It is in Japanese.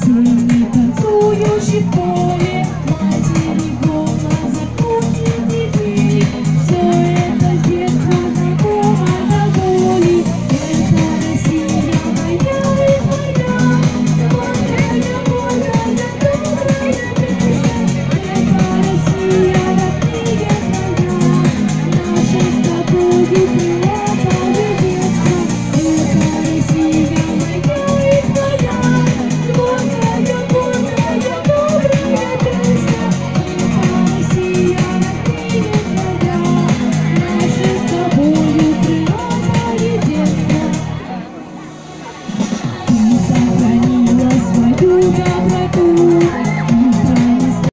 過ぎた強しぽ